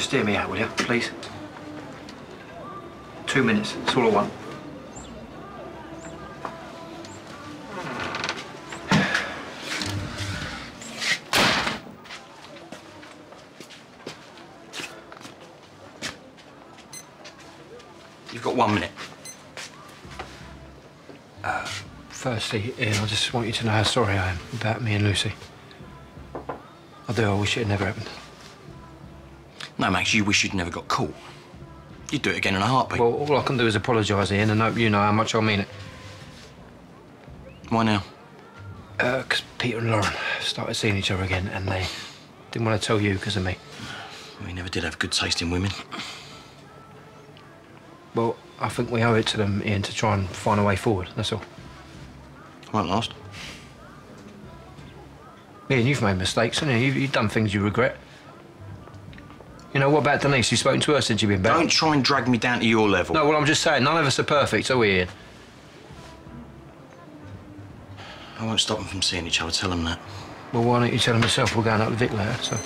just hear me out, will you, please? Two minutes. That's all I want. You've got one minute. Uh, firstly, Ian, I just want you to know how sorry I am about me and Lucy. I do. I wish it had never happened. No, Max, you wish you'd never got caught. You'd do it again in a heartbeat. Well, all I can do is apologise, Ian, and hope you know how much I mean it. Why now? Uh, because Peter and Lauren started seeing each other again, and they didn't want to tell you because of me. We never did have good taste in women. Well, I think we owe it to them, Ian, to try and find a way forward. That's all. Won't last. Ian, you've made mistakes, haven't you? You've, you've done things you regret. You know, what about Denise? You've spoken to her since you've been back. Don't try and drag me down to your level. No, well, I'm just saying, none of us are perfect, are we, Ian? I won't stop them from seeing each other. Tell them that. Well, why don't you tell them yourself we're going out to Vic later, so...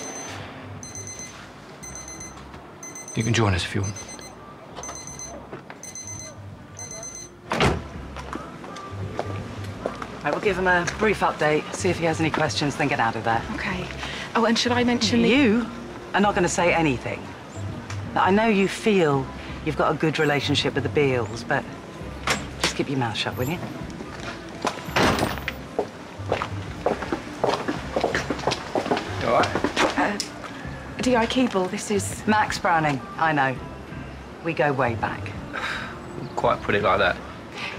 You can join us if you want. Right, we'll give him a brief update, see if he has any questions, then get out of there. Okay. Oh, and should I mention the... You are not going to say anything. Now, I know you feel you've got a good relationship with the Beales, but just keep your mouth shut, will you? You all right? Uh, D.I. Keeble, this is... Max Branning, I know. We go way back. Quite put it like that.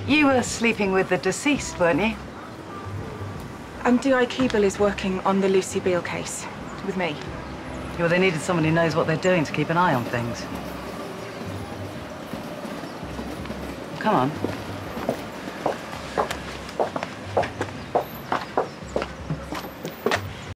You were sleeping with the deceased, weren't you? Um, and D.I. Keeble is working on the Lucy Beale case with me. Well, they needed someone who knows what they're doing to keep an eye on things. Come on.